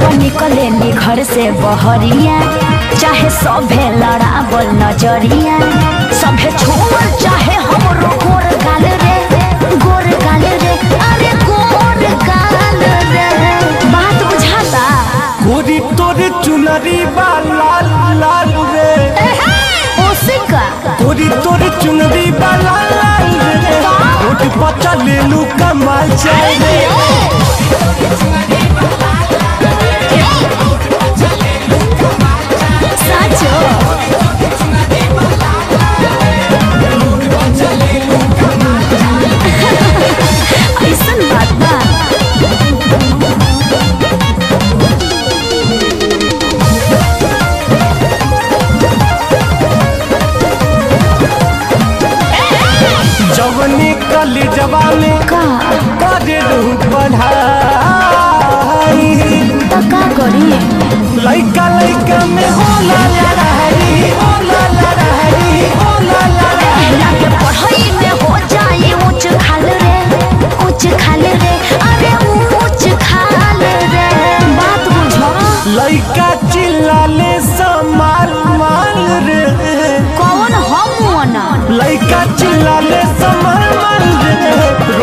जब निकले नी घर से बहरिया। चाहे सभे लड़ावल नज़रिया। सभे छोड़ चाहे हमरो गोर गाल रे। गोर गाल रे अरे गोर गाल रे। बात बुझाता? गोरी तोरे चुनरी बा लाल लाल रे। ओसिका गोरी तोरे चुनरी बा लाल लाल रे। रोड पर चले लू कमाल चले। जवानी करे रहू पढ़ाई त का करी लइका लइका में होला लड़ाई होला लड़ाई होला लड़ाई लागे पढ़ाई में हो जाए ऊंच खाल रे ऊंच खाल रे अरे ऊंच खाल रे। बात बुझो। लइका चिल्लाले समाल माल रे। कौन हम ना लइका चिल्लाले समाल माल रे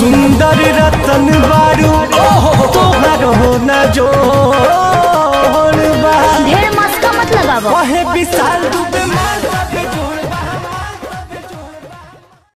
सुंदर रतन बारू। तोहर हो न जो